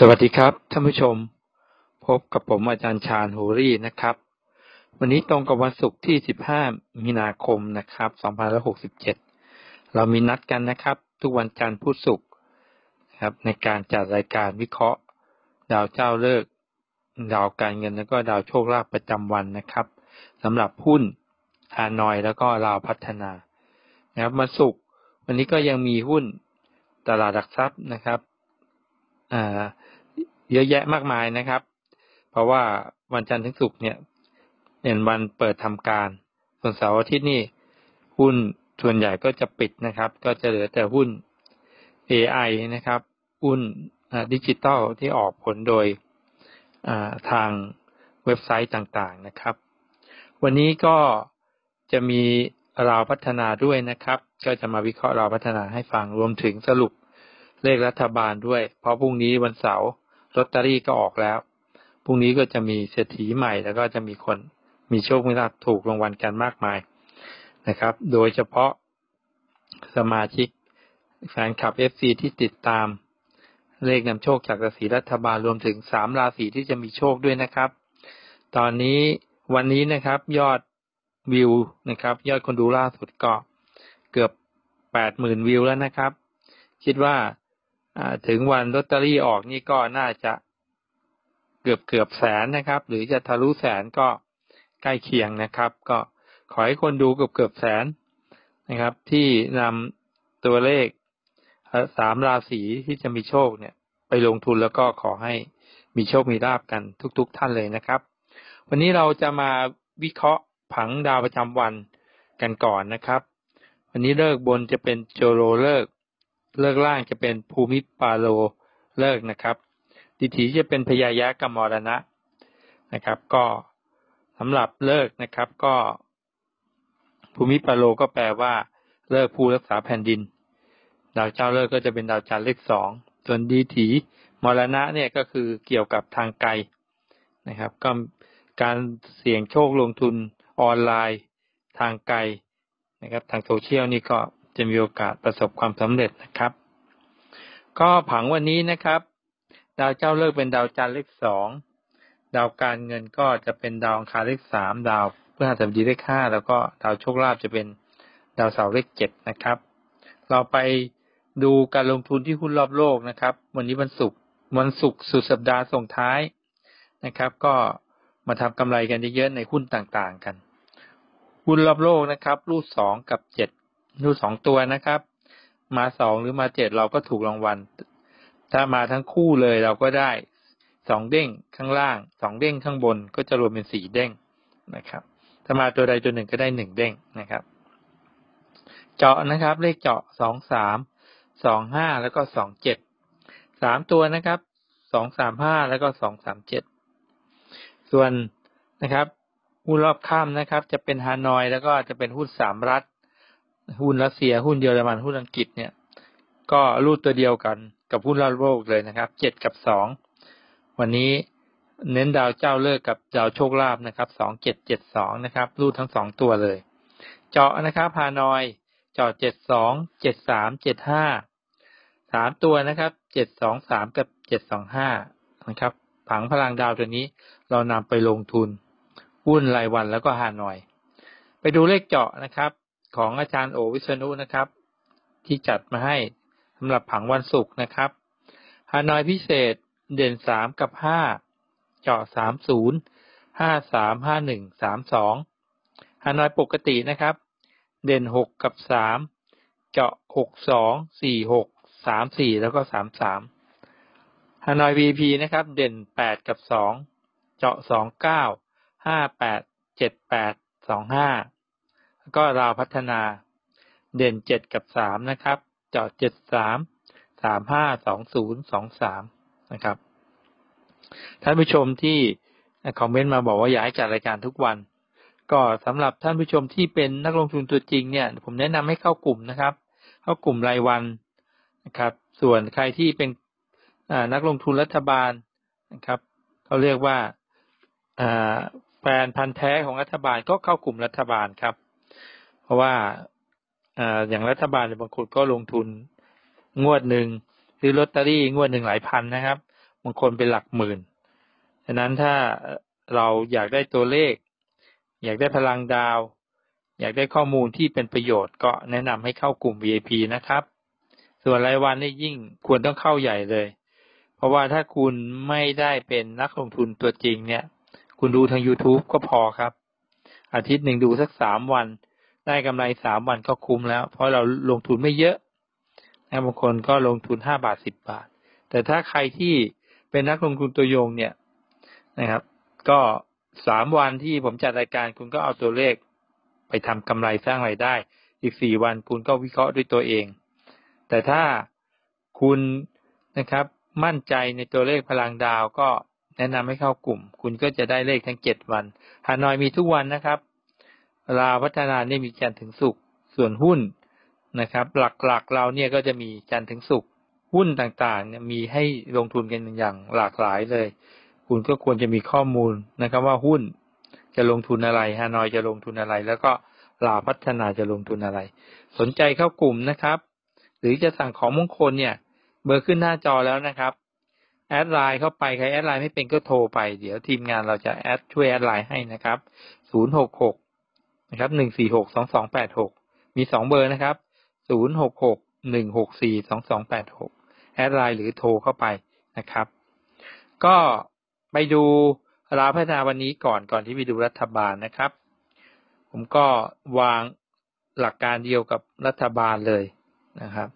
สวัสดีครับท่านผู้ชม พบกับผมอาจารย์ชาญโฮรี่นะครับ วันนี้ตรงกับวันศุกร์ที่ 15 มีนาคมนะครับ 2567 เรามีนัดกันนะครับ ทุกวันจันทร์พุธศุกร์ครับ ในการจัดรายการวิเคราะห์ ดาวเจ้าเลิก ดาวการเงินแล้วก็ดาวโชคลาภประจำวันนะครับสำหรับหุ้นฮานอยแล้วก็ลาวพัฒนานะครับมาสุกร์วันนี้ก็ยังมีหุ้นตลาดหลักทรัพย์นะครับอ่า เยอะแยะมากมายนะครับ เพราะว่าวันจันทร์ถึงศุกร์เนี่ยเป็นวันเปิดทำการ ส่วนเสาร์อาทิตย์นี่หุ้นส่วนใหญ่ก็จะปิดนะครับ ก็จะเหลือแต่หุ้น AI นะครับ หุ้นดิจิตอลที่ออกผลโดยทางเว็บไซต์ต่างๆนะครับ วันนี้ก็จะมีลาวพัฒนาด้วยนะครับ ก็จะมาวิเคราะห์ลาวพัฒนาให้ฟังรวมถึงสรุปเลขรัฐบาลด้วย เพราะพรุ่งนี้วันเสาร์ ลอตเตอรี่ก็ออกแล้วพรุ่งนี้ก็จะมีเศรษฐีใหม่ แล้วก็จะมีคนมีโชคมีลาภถูกรางวัลกันมากมายนะครับ โดยเฉพาะสมาชิกแฟนคลับ FC ที่ติดตาม เลขนำโชคจักรราศีรัฐบาลรวมถึงสามราศีที่จะมีโชคด้วยนะครับ ตอนนี้วันนี้นะครับ ยอดวิวนะครับ ยอดคนดูล่าสุดก็เกือบแปดหมื่นวิวแล้วนะครับ คิดว่า ถึงวันลอตเตอรี่ออกนี่ก็น่าจะเกือบเกือบแสนนะครับ หรือจะทะลุแสนก็ใกล้เคียงนะครับ ก็ขอให้คนดูเกือบเกือบแสนนะครับ ที่นำตัวเลขสามราศีที่จะมีโชคเนี่ย ไปลงทุนแล้วก็ขอให้มีโชคมีลาบกันทุกๆทท่านเลยนะครับ วันนี้เราจะมาวิเคราะห์ผังดาวประจำวันกันก่อนนะครับ วันนี้เลิกบนจะเป็นโจโรเลิก เลิกล่างจะเป็นภูมิปาโลเลิกนะครับดิถีจะเป็นพยายะกมรณะนะครับ ก็สำหรับเลิกนะครับ ก็ ภูมิปาโลก็แปลว่า เลิกผู้รักษาแผ่นดิน ดาวเจ้าเลิกก็จะเป็นดาวจันทร์เลขสองส่วนดีถีมรณะเนี่ยก็คือเกี่ยวกับทางไกลนะครับ ก็การเสี่ยงโชคลงทุนออนไลน์ทางไกลนะครับ ทางโซเชียลนี่ก็ จะมีโอกาสประสบความสำเร็จนะครับ ก็ผังวันนี้นะครับ ดาวเจ้าเลิกเป็นดาวจันทร์เลขสองดาวการเงินก็จะเป็นดาวอังคารเลขสามดาวเพื่อหาสมดีเลขห้าแล้วก็ดาวโชคลาภจะเป็นดาวเสาร์เลขเจ็ดนะครับ เราไปดูการลงทุนที่หุ้นรอบโลกนะครับ วันนี้วันศุกร์วันศุกร์สุดสัปดาห์ส่งท้ายนะครับ ก็มาทำกำไรกันเยอะๆในหุ้นต่างๆกัน หุ้นรอบโลกนะครับ รูดสองกับเจ็ด ดูสองตัวนะครับ มาสองหรือมาเจ็ดเราก็ถูกรางวัล ถ้ามาทั้งคู่เลยเราก็ได้สองเด้งข้างล่างสองเด้งข้างบนก็จะรวมเป็นสี่เด้งนะครับ ถ้ามาตัวใดตัวหนึ่งก็ได้หนึ่งเด้งนะครับ เจาะนะครับ เลขเจาะสองสามสองห้าแล้วก็สองเจ็ดสามตัวนะครับสองสามห้าแล้วก็สองสามเจ็ดส่วนนะครับหุ้นรอบข้ามนะครับ จะเป็นฮานอยแล้วก็จะเป็นหุ้นสามรัฐ หุ้นรัสเซียหุ้นเยอรมันหุ้นอังกฤษเนี่ย ก็รูดตัวเดียวกันกับหุ้นโลกเลยนะครับเจ็ดกับสองวันนี้เน้นดาวเจ้าเลิกกับดาวโชคลาภนะครับสองเจ็ดเจ็ดสองนะครับรูดทั้งสองตัวเลย เจาะนะครับพานอยเจาะเจ็ดสองเจ็ดสามเจ็ดห้าสามตัวนะครับเจ็ดสองสามกับเจ็ดสองห้านะครับ ผังพลังดาวตัวนี้เรานำไปลงทุนหุ้นรายวันแล้วก็ฮานอย ไปดูเลขเจาะนะครับ ของอาจารย์โอวิษณุนะครับ ที่จัดมาให้สำหรับผังวันศุกร์นะครับฮานอยพิเศษเด่นสามกับห้าเจาะสามศูนย์ห้าสามห้าหนึ่งสามสองฮานอยปกตินะครับ เด่นหกกับสามเจาะหกสองสี่หกสามสี่แล้วก็สามสามฮานอยวีพีนะครับ เด่นแปดกับสองเจาะสองเก้าห้าแปดเจ็ดแปดสองห้า ก็ราวพัฒนา เด่นเจ็ดกับสามนะครับเจาะเจ็ดสามสามห้าสองศูนย์สองสามนะครับท่านผู้ชมที่คอมเมนต์มาบอกว่าอยากให้จัดรายการทุกวัน ก็สำหรับท่านผู้ชมที่เป็นนักลงทุนตัวจริงเนี่ย ผมแนะนำให้เข้ากลุ่มนะครับ เข้ากลุ่มรายวันนะครับ ส่วนใครที่เป็นนักลงทุนรัฐบาลนะครับเขาเรียกว่าแฟนพันธ์แท้ของรัฐบาลก็เข้ากลุ่มรัฐบาลครับ เพราะว่าอย่างรัฐบาลบางคนก็ลงทุนงวดหนึ่งซื้อลอตเตอรี่งวดหนึ่งหลายพันนะครับบางคนเป็นหลักหมื่นฉะนั้นถ้าเราอยากได้ตัวเลข อยากได้พลังดาว อยากได้ข้อมูลที่เป็นประโยชน์ก็แนะนำให้เข้ากลุ่ม VIP นะครับ ส่วนรายวันนี่ยิ่งควรต้องเข้าใหญ่เลย เพราะว่าถ้าคุณไม่ได้เป็นนักลงทุนตัวจริงเนี่ย คุณดูทาง YouTube ก็พอครับ อาทิตย์หนึ่งดูสักสามวัน ได้กำไรสามวันก็คุ้มแล้ว เพราะเราลงทุนไม่เยอะบางคนก็ลงทุนห้าบาทสิบบาท แต่ถ้าใครที่เป็นนักลงทุนตัวยงเนี่ยนะครับ ก็สามวันที่ผมจัดรายการคุณก็เอาตัวเลข ไปทำกำไรสร้างไรายได้ อีกสี่วันคุณก็วิเคราะห์ด้วยตัวเอง แต่ถ้าคุณนะครับ มั่นใจในตัวเลขพลังดาวก็แนะนำให้เข้ากลุ่ม คุณก็จะได้เลขทั้งเจ็ดวันฮานอยมีทุกวันนะครับ ลาพัฒนาเนี่ยมีจันทร์ถึงศุกร์ส่วนหุ้นนะครับ หลักๆเราเนี่ยก็จะมีจันทร์ถึงศุกร์หุ้นต่างๆเนี่ยมีให้ลงทุนกันอย่างหลากหลายเลย คุณก็ควรจะมีข้อมูลนะครับ ว่าหุ้นจะลงทุนอะไรฮานอยจะลงทุนอะไร แล้วก็ลาวพัฒนาจะลงทุนอะไร สนใจเข้ากลุ่มนะครับ หรือจะสั่งของมงคลเนี่ย เบอร์ขึ้นหน้าจอแล้วนะครับ add ไลน์เข้าไปใคร add ไลน์ไม่เป็นก็โทรไป เดี๋ยวทีมงานเราจะ add ช่วย add ไลน์ให้นะครับศู นะครับหนึ่งสี่หกสองสองแปดหกมีสองเบอร์นะครับศูนย์หกหกหนึ่งหกสี่สองสองแปดหก add ไลน์หรือโทรเข้าไปนะครับ ก็ไปดูราพัฒนาวันนี้ก่อนก่อนที่ไปดูรัฐบาลนะครับ ผมก็วางหลักการเดียวกับรัฐบาลเลยนะครับ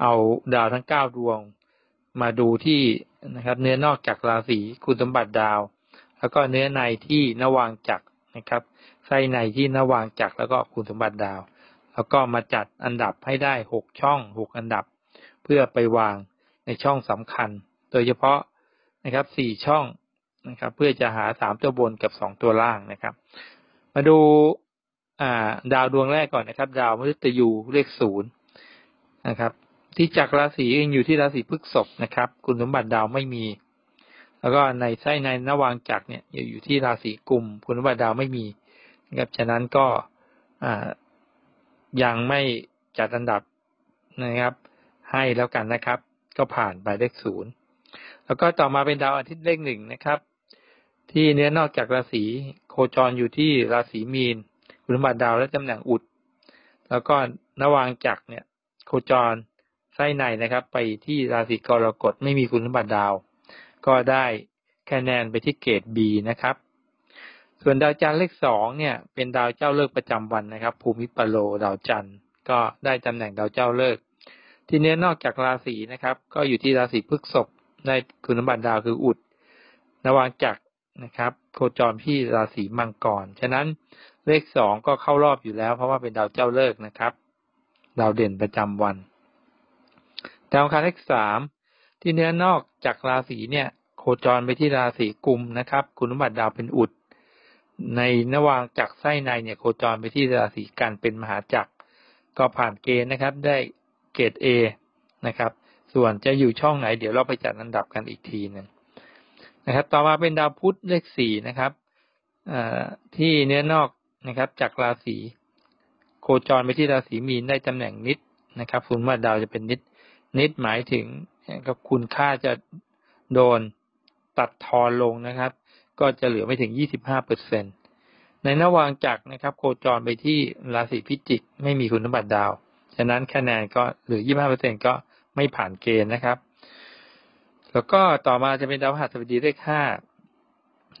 เอาดาวทั้งเก้าดวงมาดูที่นะครับ เนื้อนอกจากราศีคุณสมบัติดาว แล้วก็เนื้อในที่นวางจักรนะครับ ไส้ในที่นวางจักรแล้วก็คุณสมบัติดาว แล้วก็มาจัดอันดับให้ได้หกช่องหกอันดับ เพื่อไปวางในช่องสำคัญ โดยเฉพาะนะครับสี่ช่องนะครับ เพื่อจะหาสามตัวบนกับสองตัวล่างนะครับ มาดูอ่าดาวดวงแรกก่อนนะครับ ดาวมฤตยูเลขศูนย์นะครับ ที่จักรราศียังอยู่ที่ราศีพฤษภนะครับ คุณสมบัติดาวไม่มี แล้วก็ในไส้ในนวางจักรเนี่ยอยู่ที่ราศีกุมคุณสมบัติดาวไม่มี นะครับฉะนั้นก็ยังไม่จัดอันดับนะครับ ให้แล้วกันนะครับ ก็ผ่านไปเลขศูนย์แล้วก็ต่อมาเป็นดาวอาทิตย์เลขหนึ่งนะครับ ที่เนื้อนอกจากราศีโคจรอยู่ที่ราศีมีนคุณสมบัติดาวและตำแหน่งอุด แล้วก็นวางจักเนี่ย โคจรไส้ในนะครับ ไปที่ราศีกรกฎไม่มีคุณสมบัติดาว ก็ได้คะแนนไปที่เกรด B นะครับ ส่วนดาวจันทร์เลขสองเนี่ย เป็นดาวเจ้าเลิกประจำวันนะครับ ภูมิปโลดาวจันทร์ก็ได้ตำแหน่งดาวเจ้าเลิก ทีนี้นอกจากราศีนะครับ ก็อยู่ที่ราศีพฤษภได้คุณสมบัติดาวคืออุดนวางจักรนะครับ โคจรที่ราศีมังกร ฉะนั้นเลขสองก็เข้ารอบอยู่แล้ว เพราะว่าเป็นดาวเจ้าเลิกนะครับ ดาวเด่นประจำวัน ดาวคารเลขสามที่เนื้อนอกจากราศีเนี่ย โคจรไปที่ราศีกุมนะครับ คุณสมบัติดาวเป็นอุด ในนวางจักรไส้ในเนี่ยโคจรไปที่ราศีกันเป็นมหาจักรก็ผ่านเกณฑ์นะครับ ได้เกรดเอนะครับ ส่วนจะอยู่ช่องไหน เดี๋ยวเราไปจัดอันดับกันอีกทีหนึ่งนะครับ ต่อมาเป็นดาวพุธเลขสี่นะครับที่เนื้อนอกนะครับจากราศีโคจรไปที่ราศีมีนได้ตำแหน่งนิดนะครับคุณว่าดาวจะเป็นนิด นิดหมายถึงกับคุณค่าจะโดนตัดทอนลงนะครับ ก็จะเหลือไม่ถึงยี่สิบห้าเปอร์เซ็นตในนวางจักรนะครับ โคจรไปที่ราศีพิจิกไม่มีคุณสมบัติดาว ฉะนั้นคะแนนก็เหลือยี่ห้าเปอร์เซ็นก็ไม่ผ่านเกณฑ์นะครับ แล้วก็ต่อมาจะเป็นดาวพฤหัสบดีเลขห้า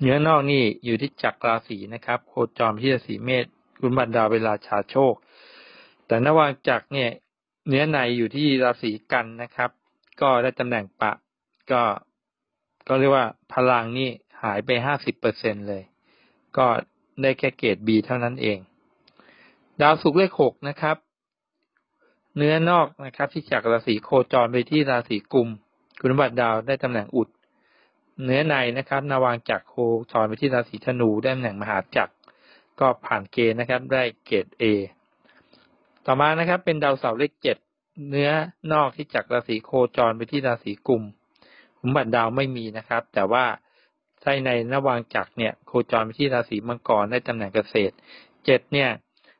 เนื้อนอกนี่อยู่ที่จักรราศีนะครับ โคจรที่ราศีเมษคุณบันดาวเวลาชาโชค แต่นวางจักรเนี่ย เนื้อในอยู่ที่ราศีกันนะครับ ก็ได้ตำแหน่งปะ ก็ก็เรียกว่าพลังนี่ หายไปห้าสิบเปอร์เซ็นเลย ก็ได้แค่เกรดบีเท่านั้นเอง ดาวศุกร์เลขหกนะครับ เนื้อนอกนะครับ ที่จากราศีโคจรไปที่ราศีกุม คุณบัตรดาวได้ตำแหน่งอุด เนื้อในนะครับ นาวางจากโคจรไปที่ราศีธนูได้ตำแหน่งมหาจักร ก็ผ่านเกณฑ์นะครับ ได้เกรดเอต่อมานะครับ เป็นดาวเสาร์เลขเจ็ดเนื้อนอกที่จากราศีโคจรไปที่ราศีกุมคุณบัตรดาวไม่มีนะครับ แต่ว่า ไส้ในนวางจักรเนี่ย โคจรไปที่ราศีมังกรได้ตำแหน่งเกษตรเจ็ดเนี่ย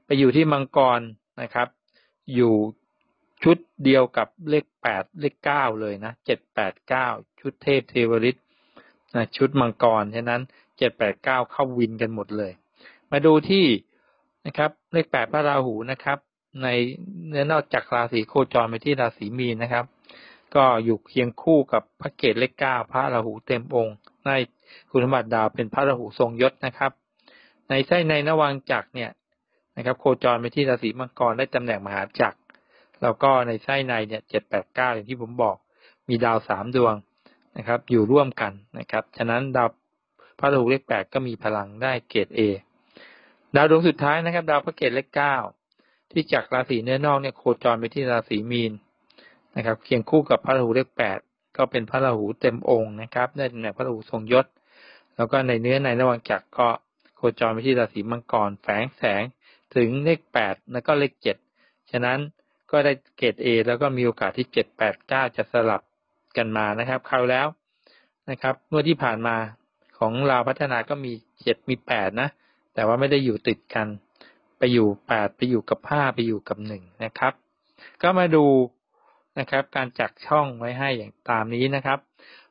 ไปอยู่ที่มังกรนะครับ อยู่ชุดเดียวกับเลขแปดเลขเก้าเลยนะเจ็ดแปดเก้าชุดเทพเทวฤทธิ์นะชุดมังกรฉะนั้นเจ็ดแปดเก้าเข้าวินกันหมดเลย มาดูที่นะครับ เลขแปดพระราหูนะครับ ในเนื้อนอกจากราศีโคจรไปที่ราศีมีนนะครับ ก็อยู่เคียงคู่กับพระเกตเลขเก้าพระราหูเต็มองค์ใน คุณสมบัติดาวเป็นพระราหูทรงยศนะครับ ในไส้ในนวังจักรเนี่ยนะครับ โคจรไปที่ราศีมังกรได้ตำแหน่งมหาจักร แล้วก็ในไส้ในเนี่ยเจ็ดแปดเก้าอย่างที่ผมบอก มีดาวสามดวงนะครับ อยู่ร่วมกันนะครับ ฉะนั้นดาวพระราหูเลขแปดก็มีพลังได้เกรดเอดาวดวงสุดท้ายนะครับ ดาวพระเกตเลขเก้าที่จากราศีเนื้อนอกเนี่ยโคจรไปที่ราศีมีนนะครับ เคียงคู่กับพระราหูเลขแปดก็เป็นพระราหูเต็มองค์นะครับได้ตำแหน่งพระราหูทรงยศ แล้วก็ในเนื้อในระหว่างจักรก็โคจรไปที่ราศีมังกรแฝงแสงถึงเลขแปดแล้วก็เลขเจ็ดฉะนั้นก็ได้เกรดเอแล้วก็มีโอกาสที่เจ็ดแปดเก้าจะสลับกันมานะครับคราวแล้วนะครับเมื่อที่ผ่านมาของเราพัฒนาก็มีเจ็ดมีแปดนะ แต่ว่าไม่ได้อยู่ติดกัน ไปอยู่แปดไปอยู่กับห้าไปอยู่กับหนึ่งนะครับ ก็มาดูนะครับ การจักช่องไว้ให้อย่างตามนี้นะครับ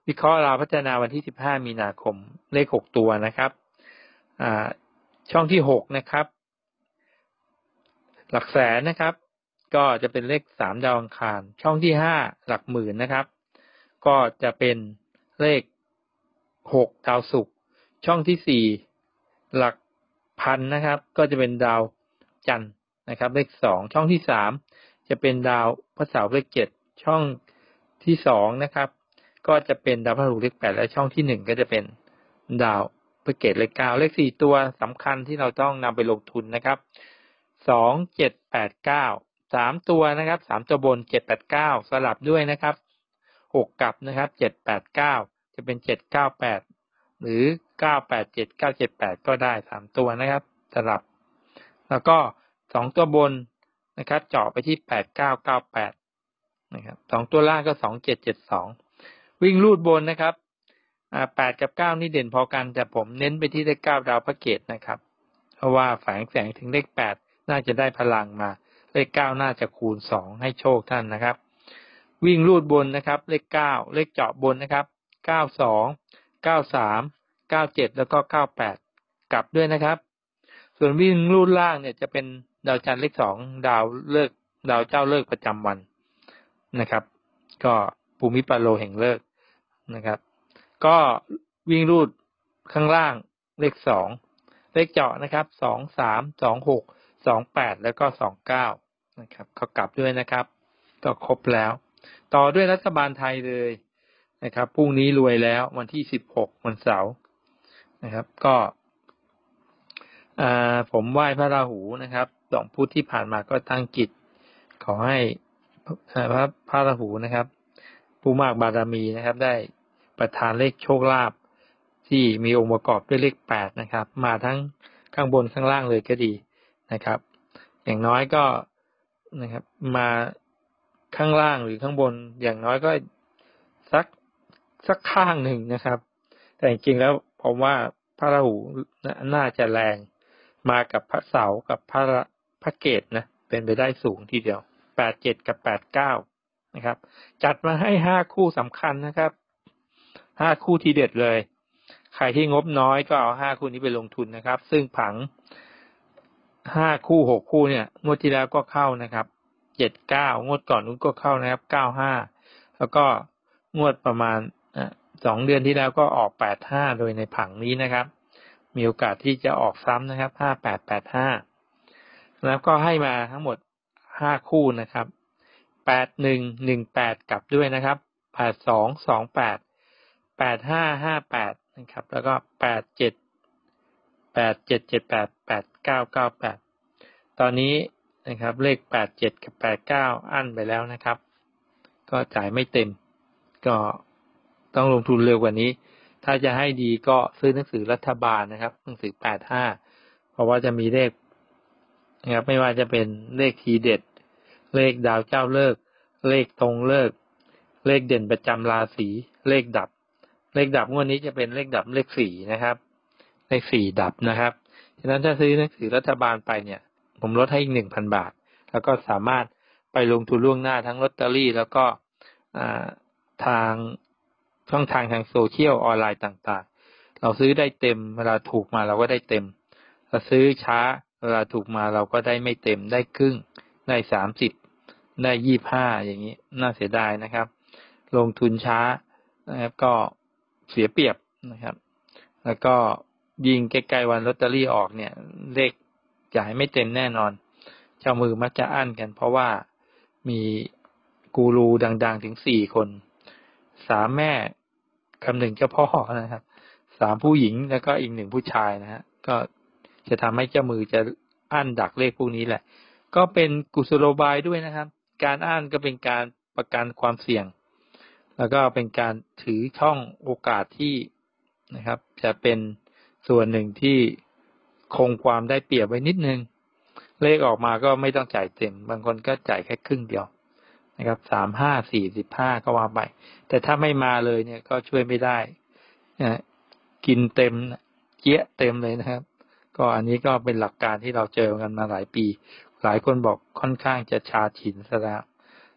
วิเคราะห์ราพัฒนาวันที่สิบห้ามีนาคม เลขหกตัวนะครับอ่าช่องที่หกนะครับ หลักแสนนะครับ ก็จะเป็นเลขสามดาวอังคาร ช่องที่ห้าหลักหมื่นนะครับ ก็จะเป็นเลขหกดาวศุกร์ ช่องที่สี่หลักพันนะครับ ก็จะเป็นดาวจันทร์นะครับ เลขสองช่องที่สามจะเป็นดาวพระเสาร์เลขเจ็ดช่องที่สองนะครับ ก็จะเป็นดาวพฤหัสเลขแปดและช่องที่หนึ่งก็จะเป็นดาวพฤเกตเลขเก้าเลขสี่ตัวสำคัญที่เราต้องนำไปลงทุนนะครับสองเจ็ดแปดเก้าสามตัวนะครับสามตัวบนเจ็ดแปดเก้าสลับด้วยนะครับหกกับนะครับเจ็ดแปดเก้าจะเป็นเจ็ดเก้าแปดหรือเก้าแปดเจ็ดเก้าเจ็ดแปดก็ได้สามตัวนะครับ สลับ แล้วก็สองตัวบนนะครับเจาะไปที่แปดเก้าเก้าแปดนะครับสองตัวล่างก็สองเจ็ดเจ็ดสอง วิ่งลูดบนนะครับแปดกับเก้านี่เด่นพอกัน แต่ผมเน้นไปที่เลขเก้าดาวพระเกตนะครับ เพราะว่าแฝงแสงถึงเลขแปดน่าจะได้พลังมา เลขเก้าน่าจะคูณสองให้โชคท่านนะครับ วิ่งลูดบนนะครับ เลขเก้าเลขเจาะบนนะครับเก้าสองเก้าสามเก้าเจ็ดแล้วก็เก้าแปดกลับด้วยนะครับ ส่วนวิ่งลูดล่างเนี่ยจะเป็นดาวจันทร์เลขสองดาวเลิกดาวเจ้าเลิกประจำวันนะครับ ก็ภูมิปาโลแห่งเลิก นะครับ ก็วิ่งรูดข้างล่างเลขสองเลขเจาะนะครับสองสามสองหกสองแปดแล้วก็สองเก้านะครับเขากลับด้วยนะครับก็ครบแล้ว ต่อด้วยรัฐบาลไทยเลยนะครับพรุ่งนี้รวยแล้ววันที่สิบหกวันเสาร์นะครับ ก็ผมไหว้พระราหูนะครับสองพุธที่ผ่านมาก็ตั้งจิตขอให้พระพระราหูนะครับ ผู้มากบารมีนะครับ ได้ ประทานเลขโชคลาภที่มีองค์ประกอบด้วยเลขแปดนะครับ มาทั้งข้างบนข้างล่างเลยก็ดีนะครับ อย่างน้อยก็นะครับ มาข้างล่างหรือข้างบน อย่างน้อยก็สักสักข้างหนึ่งนะครับ แต่จริงๆแล้วผมว่าพระราหูน่าจะแรงมากับพระเสากับพระพระเกตนะเป็นไปได้สูงทีเดียวแปดเจ็ดกับแปดเก้านะครับ จัดมาให้ห้าคู่สำคัญนะครับ ห้าคู่ที่เด็ดเลย ใครที่งบน้อยก็เอาห้าคู่นี้ไปลงทุนนะครับ ซึ่งผังห้าคู่หกคู่เนี่ย งวดที่แล้วก็เข้านะครับเจ็ดเก้างวดก่อนนู้นก็เข้านะครับเก้าห้าแล้วก็งวดประมาณสองเดือนที่แล้วก็ออกแปดห้าโดยในผังนี้นะครับ มีโอกาสที่จะออกซ้ำนะครับห้าแปดแปดห้าแล้วก็ให้มาทั้งหมดห้าคู่นะครับแปดหนึ่งหนึ่งแปดกลับด้วยนะครับแปดสองสองแปด แปดห้าห้าแปดนะครับ แล้วก็แปดเจ็ดแปดเจ็ดเจ็ดแปดแปดเก้าเก้าแปดตอนนี้นะครับเลขแปดเจ็ดกับแปดเก้าอั้นไปแล้วนะครับ ก็จ่ายไม่เต็ม ก็ต้องลงทุนเร็วกว่านี้ ถ้าจะให้ดีก็ซื้อหนังสือรัฐบาลนะครับ หนังสือแปดห้าเพราะว่าจะมีเลขนะครับไม่ว่าจะเป็นเลขทีเด็ด เลขดาวเจ้าเลิก เลขตรงเลิก เลขเด่นประจำราศีเลขดับ เลขดับงวดนี้จะเป็นเลขดับเลขสี่นะครับ เลขสี่ดับนะครับฉะนั้นถ้าซื้อหนังสือรัฐบาลไปเนี่ย ผมลดให้อีกหนึ่งพันบาท แล้วก็สามารถไปไปลงทุนล่วงหน้าทั้งลอตเตอรี่ แล้วก็ทางช่องทางทางโซเชียลออนไลน์ต่างๆ เราซื้อได้เต็มเวลาถูกมาเราก็ได้เต็มเราซื้อช้าเวลาถูกมาเราก็ได้ไม่เต็มได้ครึ่งได้สามสิบได้ยี่ห้าอย่างนี้น่าเสียดายนะครับ ลงทุนช้านะครับก็ เสียเปรียบนะครับ แล้วก็ยิงใกล้ๆวันลอตเตอรี่ออกเนี่ย เลขจ่ายไม่เต็มแน่นอน เจ้ามือมักจะอั้นกัน เพราะว่ามีกูรูดังๆถึงสี่คน สามแม่คำหนึ่งเจ้าพ่อนะครับ สามผู้หญิงแล้วก็อีกหนึ่งผู้ชายนะฮะก็จะทำให้เจ้ามือจะอั้นดักเลขพวกนี้แหละ ก็เป็นกุศโลบายด้วยนะครับ การอ่านก็เป็นการประกันความเสี่ยง แล้วก็เป็นการถือช่องโอกาสที่นะครับ จะเป็นส่วนหนึ่งที่คงความได้เปรียบไว้นิดนึง เลขออกมาก็ไม่ต้องจ่ายเต็ม บางคนก็จ่ายแค่ครึ่งเดียวนะครับสามห้าสี่สิบห้าก็ว่าไป แต่ถ้าไม่มาเลยเนี่ยก็ช่วยไม่ได้นะกินเต็มเจี๊ยเต็มเลยนะครับ ก็อันนี้ก็เป็นหลักการที่เราเจอกันมาหลายปี หลายคนบอกค่อนข้างจะชาชินซะแล้ว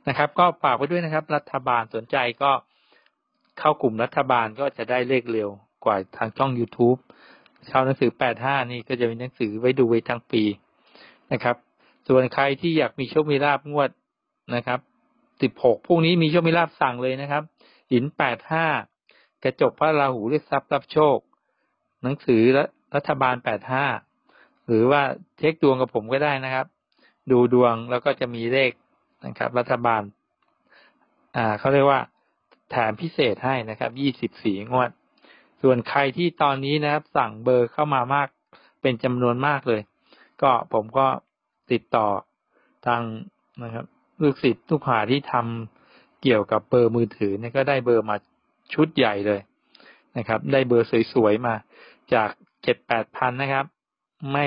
นะครับ ก็ฝากไว้ด้วยนะครับ รัฐบาลสนใจก็เข้ากลุ่มรัฐบาลก็จะได้เลขเร็วกว่าทางช่อง YouTube ชาวหนังสือแปดห้านี่ก็จะมีหนังสือไว้ดูไว้ทั้งปีนะครับ ส่วนใครที่อยากมีโชคมีลาบงวดนะครับสิบหกพรุ่งนี้มีโชคมีลาบสั่งเลยนะครับ หินแปดห้ากระจกพระราหูเรียกทรัพย์รับโชค หนังสือรัฐบาลแปดห้าหรือว่าเช็คดวงกับผมก็ได้นะครับ ดูดวงแล้วก็จะมีเลข นะครับ รัฐบาล อ่าเขาเรียกว่าแถมพิเศษให้นะครับยี่สิบสี่งวด ส่วนใครที่ตอนนี้นะครับ สั่งเบอร์เข้ามามากเป็นจำนวนมากเลย ก็ผมก็ติดต่อทางนะครับ ลูกศิษย์ลูกหาที่ทำเกี่ยวกับเบอร์มือถือเนี่ยก็ได้เบอร์มาชุดใหญ่เลยนะครับ ได้เบอร์สวยๆมา จากเจ็ดแปดพันนะครับ ไม่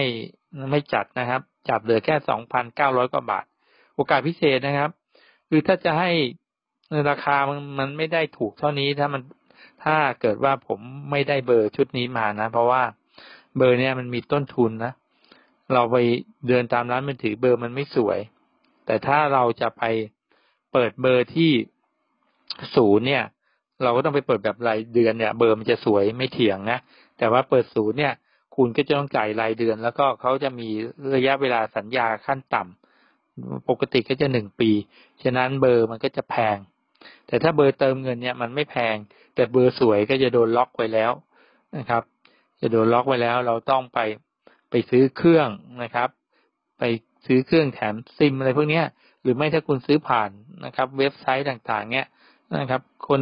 ไม่จัดนะครับ จับเหลือแค่สองพันเก้าร้อยกว่าบาท โอกาสพิเศษนะครับ คือถ้าจะให้ราคามันมันไม่ได้ถูกเท่านี้ถ้ามันถ้าเกิดว่าผมไม่ได้เบอร์ชุดนี้มานะ เพราะว่าเบอร์เนี้ยมันมีต้นทุนนะ เราไปเดินตามร้านมือถือเบอร์มันไม่สวย แต่ถ้าเราจะไปเปิดเบอร์ที่ศูนย์เนี่ย เราก็ต้องไปเปิดแบบรายเดือนเนี่ย เบอร์มันจะสวยไม่เถียงนะ แต่ว่าเปิดศูนย์เนี่ย คุณก็จะต้องจ่ายรายเดือน แล้วก็เขาจะมีระยะเวลาสัญญาขั้นต่ำ ปกติก็จะหนึ่งปี ฉะนั้นเบอร์มันก็จะแพง แต่ถ้าเบอร์เติมเงินเนี่ยมันไม่แพง แต่เบอร์สวยก็จะโดนล็อกไว้แล้วนะครับ จะโดนล็อกไว้แล้วเราต้องไปไปซื้อเครื่องนะครับ ไปซื้อเครื่องแถมซิมอะไรพวกนี้หรือไม่ถ้าคุณซื้อผ่านนะครับ เว็บไซต์ต่างๆ เนี้ยนะครับ คน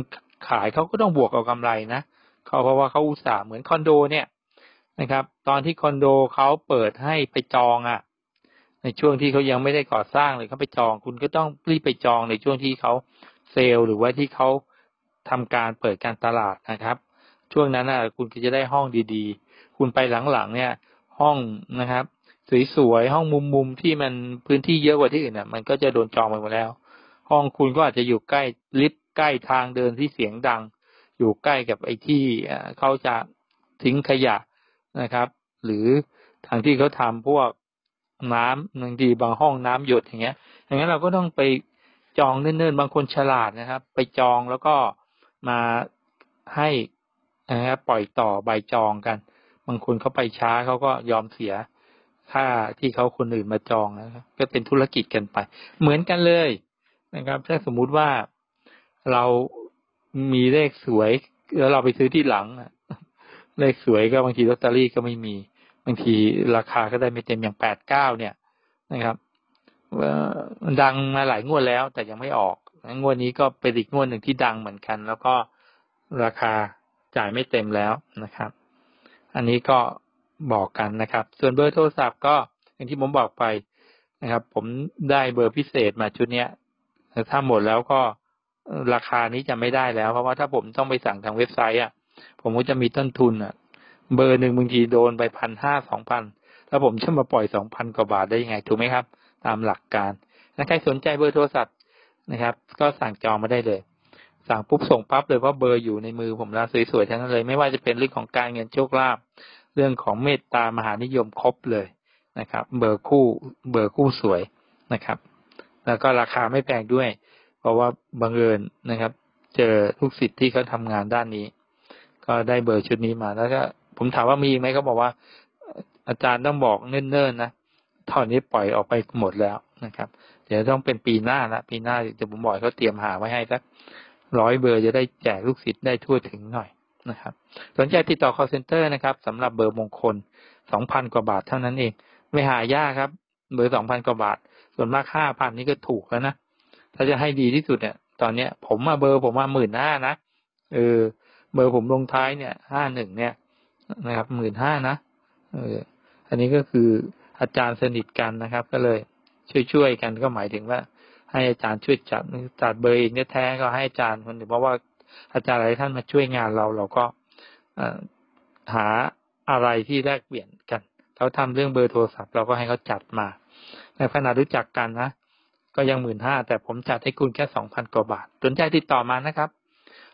ขายเขาก็ต้องบวกเอากำไรนะเขาเพราะว่าเขาอุตส่าห์เหมือนคอนโดเนี่ยนะครับ ตอนที่คอนโดเขาเปิดให้ไปจองอะ่ะ ในช่วงที่เขายังไม่ได้ก่อสร้างเลยเขาไปจองคุณก็ต้องรีบไปจองในช่วงที่เขาเซลล์หรือว่าที่เขาทำการเปิดการตลาดนะครับ ช่วงนั้นอะคุณก็จะได้ห้องดีๆ คุณไปหลังๆเนี่ย ห้องนะครับสวยๆห้องมุมๆที่มันพื้นที่เยอะกว่าที่อื่นอะ มันก็จะโดนจองไปหมดแล้ว ห้องคุณก็อาจจะอยู่ใกล้ลิฟต์ใกล้ทางเดินที่เสียงดัง อยู่ใกล้กับไอ้ที่เขาจะทิ้งขยะนะครับ หรือทางที่เขาทาพวก น้ำบางทีบางห้องน้ำหยดอย่างเงี้ยอย่างนั้นเราก็ต้องไปจองเนิ่นๆ บางคนฉลาดนะครับ ไปจองแล้วก็มาให้นะครับปล่อยต่อใบจองกัน บางคนเขาไปช้าเขาก็ยอมเสียค่าที่เขาคนอื่นมาจองนะครับ ก็เป็นธุรกิจกันไป เหมือนกันเลยนะครับ ถ้าสมมุติว่าเรามีเลขสวยแล้วเราไปซื้อที่หลังเลขสวยก็บางทีลอตเตอรี่ก็ไม่มี บางทีราคาก็ได้ไม่เต็มอย่างแปดเก้าเนี่ยนะครับมันดังมาหลายงวดแล้ว แต่ยังไม่ออกงวดนี้ก็เป็นอีกงวดหนึ่งที่ดังเหมือนกัน แล้วก็ราคาจ่ายไม่เต็มแล้วนะครับ อันนี้ก็บอกกันนะครับ ส่วนเบอร์โทรศัพท์ก็อย่างที่ผมบอกไปนะครับ ผมได้เบอร์พิเศษมาชุดเนี้ยถ้าหมดแล้วก็ราคานี้จะไม่ได้แล้ว เพราะว่าถ้าผมต้องไปสั่งทางเว็บไซต์อะ ผมก็จะมีต้นทุนอะ เบอร์หนึ่งบางทีโดนไปพันห้าสองพันแล้วผมจะมาปล่อยสองพันกว่าบาทได้ยังไงถูกไหมครับ ตามหลักการถ้าใครสนใจเบอร์โทรศัพท์นะครับ ก็สั่งจองมาได้เลย สั่งปุ๊บส่งปั๊บเลยเพราะเบอร์อยู่ในมือผมแล้วสวยๆทั้งนั้นเลย ไม่ว่าจะเป็นเรื่องของการเงินโชคลาภเรื่องของเมตตามหานิยมครบเลยนะครับ เบอร์คู่เบอร์คู่สวยนะครับ แล้วก็ราคาไม่แพงด้วย เพราะว่าบังเอิญนะครับ เจอลูกศิษย์ที่เขาทางานด้านนี้ ก็ได้เบอร์ชุดนี้มาแล้วก็ ผมถามว่ามีไหมเขาบอกว่า อาจารย์ต้องบอกเนิ่นๆนะตอนนี้ปล่อยออกไปหมดแล้วนะครับ เดี๋ยวต้องเป็นปีหน้าละปีหน้าจะผมบอกเขาเตรียมหาไว้ให้สักร้อยเบอร์จะได้แจกลูกศิษย์ได้ทั่วถึงหน่อยนะครับสนใจติดต่อ call center นะครับสำหรับเบอร์มงคลสองพันกว่าบาทเท่านั้นเอง ไม่หายากครับ เบอร์สองพันกว่าบาท ส่วนมากห้าพันนี่ก็ถูกแล้วนะถ้าจะให้ดีที่สุดเนี่ย ตอนเนี้ย ผมมาเบอร์ผมมาหมื่นห้านะเออเบอร์ผมลงท้ายเนี่ยห้าหนึ่งเนี่ย นะครับหมื่นห้านะเอออันนี้ก็คืออาจารย์สนิทกันนะครับ ก็เลยช่วยๆกันก็หมายถึงว่า ให้อาจารย์ช่วยจัดจัดเบอร์เองแท้ก็ให้อาจารย์คนหนึ่งเพราะว่าอาจารย์หลายท่านมาช่วยงานเราเราก็หาอะไรที่แลกเปลี่ยนกันเขาทำเรื่องเบอร์โทรศัพท์เราก็ให้เขาจัดมา ในขณะรู้จักกันนะก็ยังหมื่นห้าแต่ผมจัดให้คุณแค่สองพันกว่าบาทสนใจติดต่อมานะครับ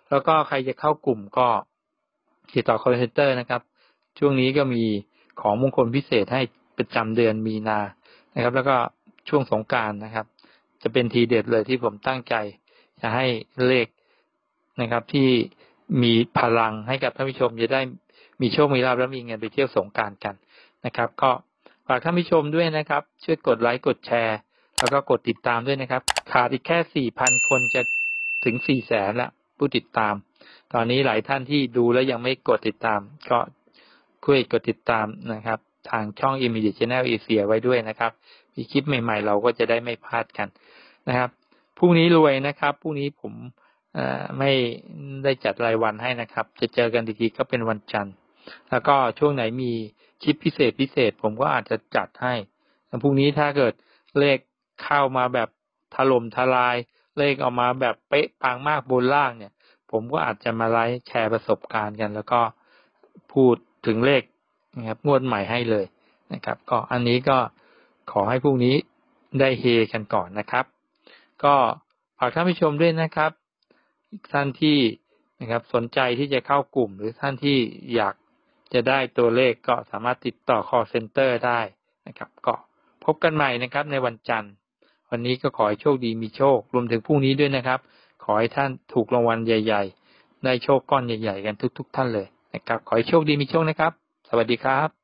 แล้วก็ใครจะเข้ากลุ่มก็ติดต่อคอลเซ็นเตอร์นะครับ ช่วงนี้ก็มีของมงคลพิเศษให้ประจำเดือนมีนานะครับ แล้วก็ช่วงสงการนะครับ จะเป็นทีเด็ดเลยที่ผมตั้งใจ จะให้เลขนะครับ ที่มีพลังให้กับท่านผู้ชมจะได้มีโชค มีลาภและมีเงินไปเที่ยวสงการกันนะครับ ก็ฝากท่านผู้ชมด้วยนะครับ ช่วยกดไลค์กดแชร์ แล้วก็กดติดตามด้วยนะครับ ขาดอีกแค่สี่พันคนจะถึงสี่แสนละผู้ติดตาม ตอนนี้หลายท่านที่ดูแล้วยังไม่กดติดตาม ก็ คุยกดติดตามนะครับ ทางช่อง Immediate Channel Asia ไว้ด้วยนะครับ มีคลิปใหม่ ๆ เราก็จะได้ไม่พลาดกันนะครับพรุ่งนี้รวยนะครับพรุ่งนี้ผมไม่ได้จัดรายวันให้นะครับ จะเจอกันทีก็เป็นวันจันทร์ แล้วก็ช่วงไหนมีคลิปพิเศษพิเศษ ผมก็อาจจะจัดให้พรุ่งนี้ถ้าเกิดเลขเข้ามาแบบถล่มทลาย เลขออกมาแบบเป๊ะปังมากบนล่างเนี่ย ผมก็อาจจะมาไลฟ์แชร์ประสบการณ์กัน แล้วก็พูด ถึงเลขนะครับงวดใหม่ให้เลยนะครับ ก็อันนี้ก็ขอให้พรุ่งนี้ได้เฮกันก่อนนะครับ ก็ฝากท่านผู้ชมด้วยนะครับท่านที่นะครับสนใจที่จะเข้ากลุ่ม หรือท่านที่อยากจะได้ตัวเลขก็สามารถติดต่อ call center ได้นะครับ ก็พบกันใหม่นะครับในวันจันทร์ วันนี้ก็ขอให้โชคดีมีโชค รวมถึงพรุ่งนี้ด้วยนะครับ ขอให้ท่านถูกรางวัลใหญ่ ๆ ได้โชคก้อนใหญ่ ๆ กันทุก ๆ ท่านเลย นะครับ ขอให้โชคดีมีโชคนะครับ สวัสดีครับ